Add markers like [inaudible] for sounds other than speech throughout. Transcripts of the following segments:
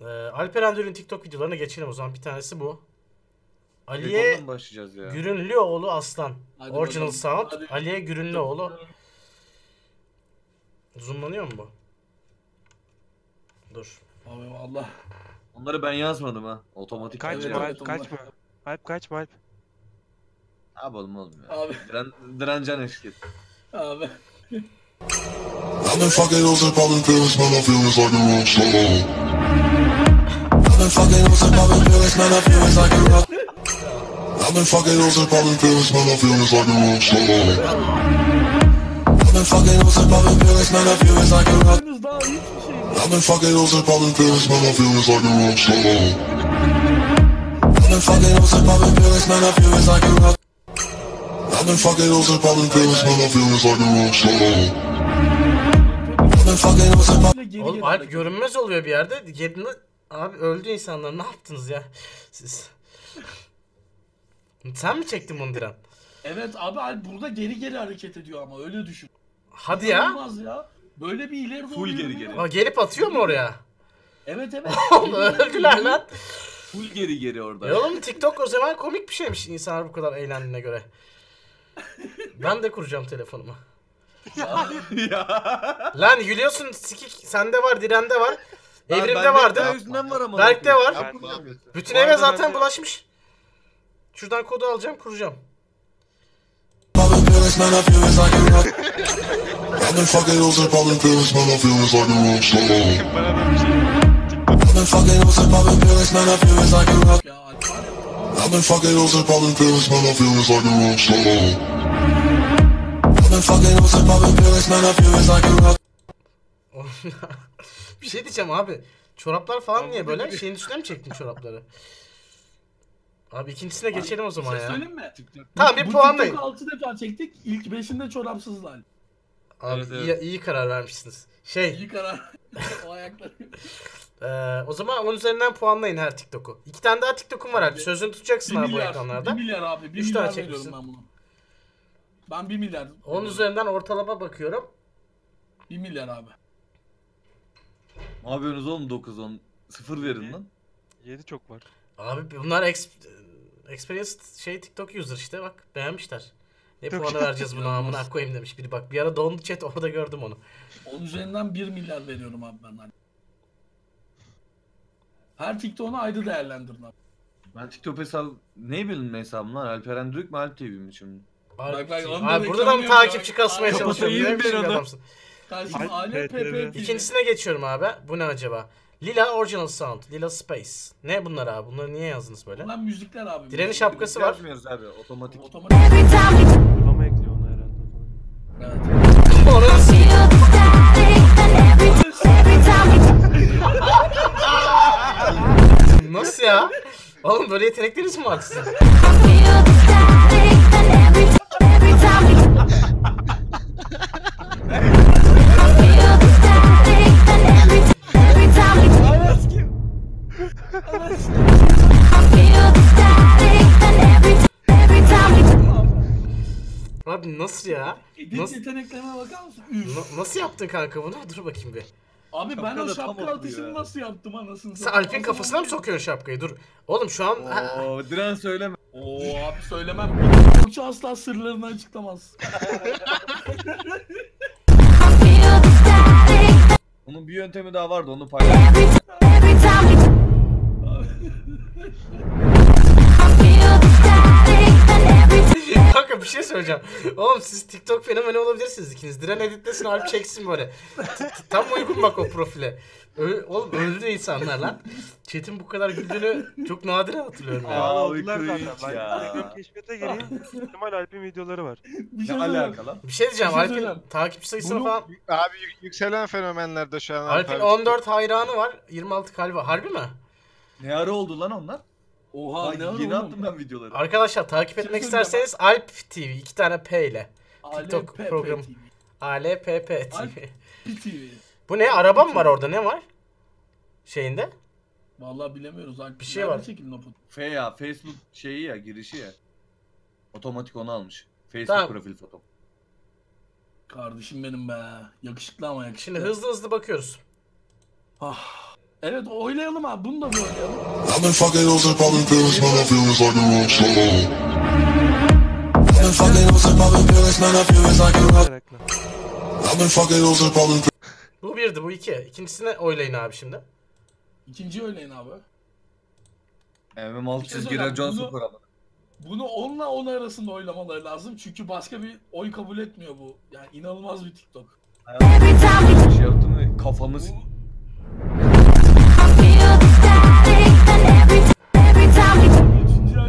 Ee, Alper Endül'ün TikTok videolarına geçelim o zaman. Bir tanesi bu. Aliye Telefonla mı başlayacağız ya? Gürünlüoğlu Aslan. Hadi Original bakalım. Sound. Hadi. Aliye Gürünlüoğlu. Zoomlanıyor mu bu? Dur. Abi valla. Onları ben yazmadım ha. Otomatik. Kaçma evet, Alp kaçma. Alp kaçma Alp. Ne yapalım oğlum ya. Abi. Diren, direncen eşlik. Abi. I've been fucking hoes and popping pills, man, I feel it's like a rock star. I've been fucking hoes and popping pills, man, I feel it's like a rock. I've been fucking hoes and popping pills, man, I feel it's like a rock star. I've been fucking hoes and popping pills, man, I feel it's like a rock. Şey. I've been fucking hoes and popping pills, man, I feel it's like a rock star. I've been fucking hoes and popping pills, man, I feel it's like a rock. I've been fucking hoes and popping pills, man, I feel it's like a rock star. I've been fucking Oğlum Alp görünmez oluyor bir yerde. Yerine... Abi öldü insanlar. Ne yaptınız ya? Siz. Sen mi çektin bunu Diren? Evet abi Alp burada geri geri hareket ediyor ama öyle düşün. Hadi ya. Olmaz ya. Böyle bir ileri Full geri geri. Aa, gelip atıyor mu oraya? Evet evet. [laughs] Oğlum öldüler lan. Full geri geri orada. E oğlum TikTok o zaman komik bir şeymiş insanlar bu kadar eğlendiğine göre. Ben de kuracağım telefonumu. ya. [laughs] Lan gülüyorsun sikik sende var dirende var. Lan Evrimde bende vardı. yüzünden var ama. Berk'te var. Yapma. Bütün eve zaten bulaşmış. Şuradan kodu alacağım kuracağım. popping pills, man, I feel it's like a rock. I've been fucking hoes and popping pills, man, I feel it's like a rock star. I've been fucking hoes and popping pills, man, I feel it's like a rock. [laughs] bir şey diyeceğim abi. Çoraplar falan niye böyle? Şeyin üstüne mi çektin çorapları? Abi ikincisine geçelim o Bir zaman şey ya. söyleyeyim mi? Tamam bir Bu puanlayın. TikTok'u 6 defa çektik. İlk 5'inde çorapsızdı Alp. Abi Evet, iyi, iyi karar vermişsiniz. Şey, İyi karar. [laughs] o ayakları. eee, o zaman 10 üzerinden puanlayın her TikTok'u. İki tane daha TikTok'um var abi. Sözünü tutacaksın 1 abi bu milyar. 1 ekranlarda. milyar abi. 1 Üç tane milyar veriyorum çekmişsin. ben bunu. Ben 1 milyar. 10 üzerinden ortalama bakıyorum. 1 milyar abi. Ne yapıyorsunuz oğlum 9 10 0 verin lan. 7 çok var. Abi bunlar ex, experienced şey TikTok user işte bak beğenmişler. Ne Çok puanı vereceğiz buna [laughs] amına koyayım demiş biri bak. Bir ara dondu chat orada gördüm onu. 10 üzerinden 1 milyar veriyorum abi ben. Hani. Her TikTok'unu ayrı değerlendirin abi. Ben TikTok hesabı ne bileyim hesabım lan? Alperen Dürük mü Alp TV mi şimdi? Bak, bak, da Abi burada da mı takipçi kasmaya Ay, çalışıyorsun? Ne biçim adamsın? Karşım. İkincisine geçiyorum abi. Bu ne acaba? Lila Original Sound. Lila Space. Ne bunlar abi? Bunları niye yazdınız böyle? Bunlar müzikler abi. Direnin müzik. şapkası var. Yazmıyoruz abi otomatik. Otomatik. Uygulama ekliyor ona herhalde. Evet. Onu Nasıl ya? Oğlum böyle yetenekleriniz mi var sizin? Abi nasıl ya? Edit Nasıl, yeteneklerime bakar mısın? Na- nasıl yaptın kanka bunu? Dur bakayım bir. Abi ben Şapka o da tam şapka atışını ya. nasıl yaptım anasını Sen satayım? Alp'in O kafasına mı sokuyorsun şapkayı? Dur. Oğlum şu an... Oo diren söyleme. [laughs] Oo abi söylemem. Koçu asla sırlarını açıklamaz. [laughs] Onun bir yöntemi daha vardı onu paylaş. [laughs] Bir şey söyleyeceğim. Oğlum siz TikTok fenomeni olabilirsiniz ikiniz. Diren editlesin Alp çeksin böyle. Tam uygun bak o profile. Ö- oğlum öldü insanlar lan. Chat'in bu kadar güldüğünü çok nadiren hatırlıyorum. Aa, Abi oldular zaten. ya. Ben Instagram keşfete gireyim. [laughs] Kemal Alp'in videoları var. Bir Ne şey söyleyeyim. alaka lan? Bir şey diyeceğim. Bir şey Alp'in söyleyeyim. takipçi sayısını Bunu- falan... Abi yük- yükselen fenomenlerde şu an. Alp'in Alp abi. 14 hayranı var. 26 kalbi var. Harbi mi? Ne ara oldu lan onlar? Oha Ay, ne yeni oğlum? attım ben videoları. Arkadaşlar takip şey etmek isterseniz Alp TV iki tane P ile. TikTok Pepe program. TV. ALPP TV. Alp- TV. Bu ne? Araba mı var orada? Ne var? Şeyinde? Vallahi bilemiyoruz. Alp. Bir şey var. F ya Facebook şeyi ya girişi ya. Otomatik onu almış. Facebook Tamam. profil foto. Kardeşim benim be. Yakışıklı ama yakışıklı. Şimdi hızlı hızlı bakıyoruz. Ah. Evet oylayalım abi bunu da bir oynayalım. I've been fucking hoes and popping pills, man, I feel it's like a rock star. I've been fucking hoes and popping pills, man, I feel it's like a rock. Merakla. I've been fucking hoes and popping pills. Bu birdi bu iki. İkincisine oylayın abi şimdi. İkinci oylayın abi. MM alt John bunu- Super ama. Bunu onunla on arasında oylamaları lazım. Çünkü başka bir oy kabul etmiyor bu. Yani inanılmaz bir TikTok. Bir şey yaptım ve kafamı s-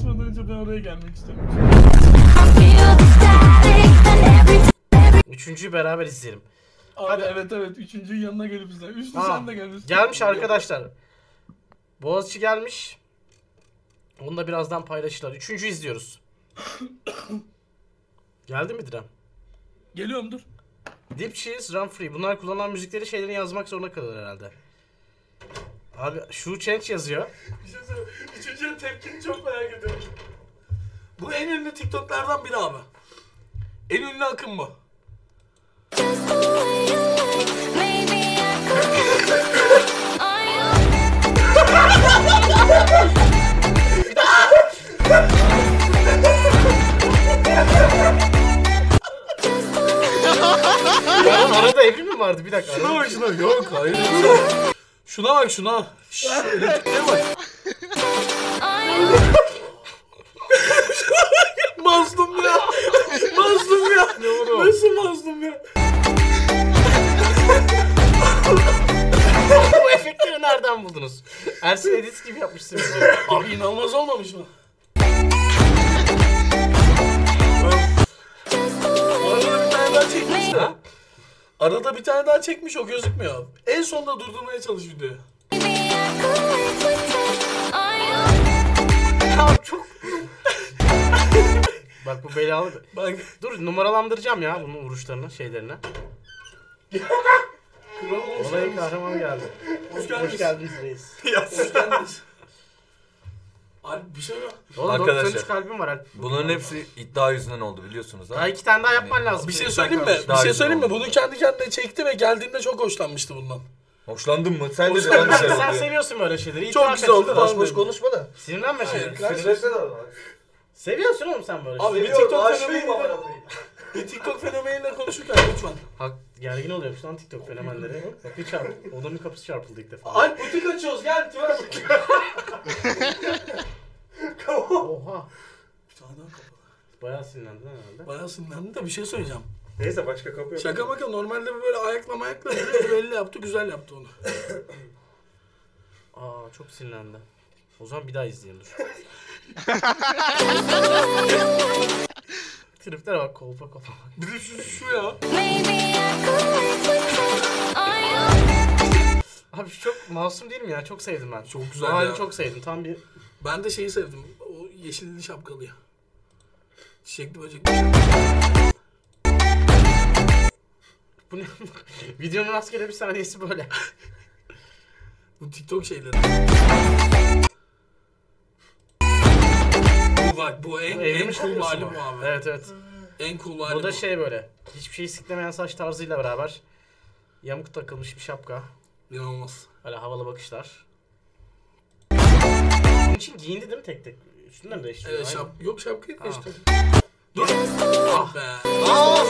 Üçüncüyü açmadan önce ben oraya gelmek istemiştim. Üçüncüyü beraber izleyelim. Abi Hadi. evet evet üçüncünün yanına gelip izle. Üstü Aa, sen de gel. Üstü. Gelmiş arkadaşlar. Boğaziçi gelmiş. Onu da birazdan paylaşırlar. Üçüncü izliyoruz. [coughs] Geldi mi Direm? Geliyorum dur. Deep Cheese, Run Free. Bunlar kullanılan müzikleri şeylerini yazmak zorunda kalır herhalde. Abi şu change yazıyor. Bir şey söyleyeyim. Üçüncünün tepkini çok merak ediyorum. Bu en ünlü TikTok'lardan biri abi. En ünlü akım bu. Arada evrim mi vardı? Bir dakika. Şuna bak şuna. Yok hayır. Şuna bak şuna. Şöyle bak. mazlum ya. Mazlum ya. Nasıl mazlum ya? Bu efektleri nereden buldunuz? Ersin Edis gibi yapmışsınız. Abi inanılmaz olmamış mı? Bir tane daha. Ha? Arada bir tane daha çekmiş o gözükmüyor. En sonunda durdurmaya çalış videoyu. Ya çok... [laughs] Bak bu belalı. Bak. Dur numaralandıracağım ya bunun vuruşlarını, şeylerini. Hoş Olayın kahramanı geldi. Hoş geldiniz. Hoş geldiniz reis. [laughs] Hoş geldiniz. Abi bir şey yok. Oğlum Arkadaşlar. 93 kalbim var. Alp. Bunların hepsi iddia yüzünden oldu biliyorsunuz Daha ha. iki tane daha yapman lazım. Bir şey söyleyeyim mi? Bir Daha şey güzel söyleyeyim mi? oldu. Bunu kendi kendine çekti ve geldiğinde çok hoşlanmıştı bundan. Hoşlandın mı? Sen de Hoşlandım. ben de Sen sen seviyorsun böyle şeyleri. Çok İtiraf güzel et oldu. Boş boş konuşma da. Sinirlenme şimdi. kardeşim. Seviyorsun oğlum sen böyle Abi [laughs] bir TikTok fenomeniyle, bir TikTok fenomeniyle konuşurken lütfen. Hak, gergin oluyormuş lan TikTok fenomenleri. Kapı çarp. Odanın kapısı çarpıldı ilk defa. Alp butik açıyoruz gel. Tüver [laughs] Oha. Bir tane daha kapalı. Bayağı sinirlendin herhalde. Bayağı sinirlendi de bir şey söyleyeceğim. Neyse başka kapı yok. Şaka maka normalde böyle ayakla mayakla böyle [laughs] belli yaptı güzel yaptı onu. [coughs] Aa çok sinirlendi. O zaman bir daha izleyelim dur. [laughs] Tripler bak kolpa kolpa. Bir de şu, şu ya. Abi şu çok masum değil mi ya? Çok sevdim ben. Çok güzel ya. çok sevdim. Tam bir Ben de şeyi sevdim. Yeşilli şapkalı ya. Çiçekli böcekli. bu ne? [laughs] Videonun rastgele bir saniyesi böyle. Bu TikTok şeyleri. Bu bak bu en, en evrilmiş cool biliyorsun hali bu. abi. Evet evet. En cool hali Bu da şey böyle. Hiçbir şeyi siklemeyen saç tarzıyla beraber. Yamuk takılmış bir şapka. İnanılmaz. Öyle havalı bakışlar. Bunun için giyindi değil mi tek tek? Üstünden mi değiştiriyor? Evet, Aynen. şap yok şapkayı değiştir. Dur. Ah be. Aa!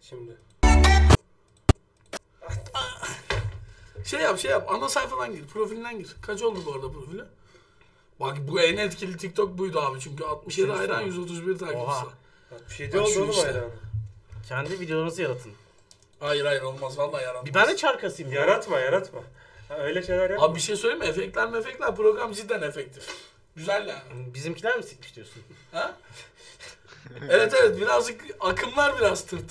Şimdi. Şey yap şey yap ana sayfadan gir profilinden gir. Kaç oldu bu arada profili? Bak bu en etkili TikTok buydu abi çünkü 67 Üçüncüsü hayran mü? 131 takipçisi. Oha. Bir şey oldu oğlum hayran. Kendi videolarınızı yaratın. Hayır hayır olmaz vallahi yaran. Bir ben de çar kasayım. ya. Yaratma yaratma. Ha, öyle şeyler yapma. Abi bir şey söyleyeyim mi? Efektler mefekler program cidden efektif. Güzel yani. Bizimkiler mi sikmiş diyorsun? Ha? evet evet birazcık akımlar biraz tırt.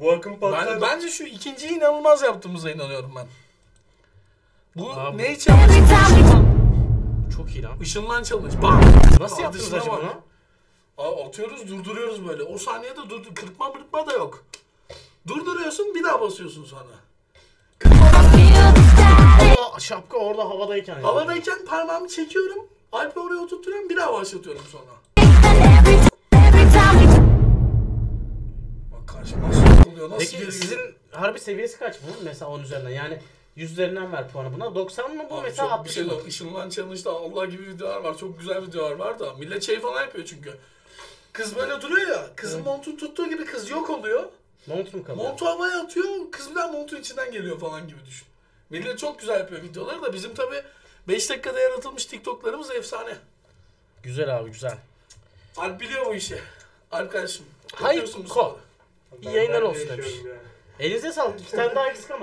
Bu akım patlar. Ben, bence şu ikinciyi inanılmaz yaptığımıza inanıyorum ben. Bu Abi. ne challenge? Çok iyi lan. Işınlan challenge. Bam! Nasıl yaptınız acaba bak. bunu? Aa, atıyoruz durduruyoruz böyle. O saniyede durdur. Kırpma mırpma da yok. Durduruyorsun bir daha basıyorsun sonra. Ama şapka orada havadayken. yani. Havadayken parmağımı çekiyorum. Alp'i oraya oturtuyorum bir daha başlatıyorum sonra. Bak karşıma nasıl oluyor nasıl Peki geri sizin harbi seviyesi kaç bu? Mesela 10 üzerinden yani 100 üzerinden ver puanı buna. 90 mı bu Abi mesela çok bir 60 şey mı? yok. Işınlan Challenge'da Allah gibi videolar var. Çok güzel videolar var da. Millet şey falan yapıyor çünkü. Kız böyle duruyor ya. Kızın montunu tuttuğu gibi kız yok oluyor. Mont mu kalıyor? Montu havaya atıyor. Kız bir daha montun içinden geliyor falan gibi düşün. Millet çok güzel yapıyor videoları da bizim tabi 5 dakikada yaratılmış TikTok'larımız efsane. Güzel abi güzel. Alp biliyor bu işi. Alp kardeşim. Hayır, ko. İyi yayınlar olsun demiş. Elinize sağlık. İki tane daha eksik ama.